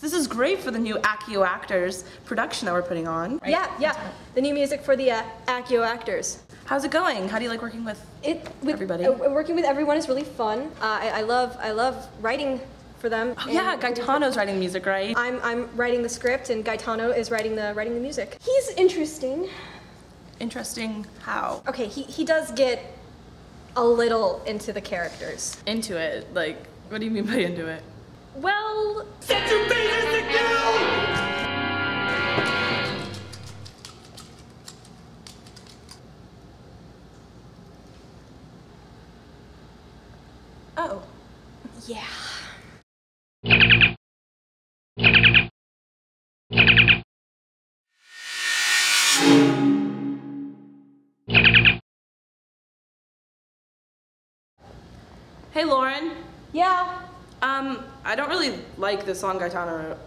This is great for the new Accio Actors production that we're putting on. right? Yeah, yeah. The new music for the uh, Accio actors. How's it going? How do you like working with It with, Everybody. uh, working with everyone is really fun. Uh, I, I love I love writing for them. Oh yeah, Gaetano's writing music, right? I'm I'm writing the script and Gaetano is writing the writing the music. He's interesting. Interesting how? Okay, he, he does get a little into the characters. Into it. Like, what do you mean by into it? Well, Set your faces to kill! Oh. yeah. Hey Lauren. Yeah. Um, I don't really like the song Gaetano.